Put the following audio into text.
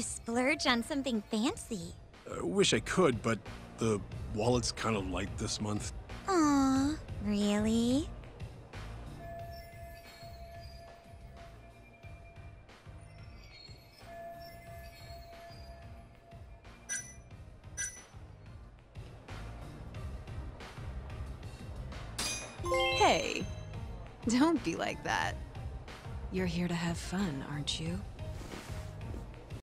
to splurge on something fancy. I wish I could, but the wallet's kind of light this month. Aw, really? Hey, don't be like that. You're here to have fun, aren't you?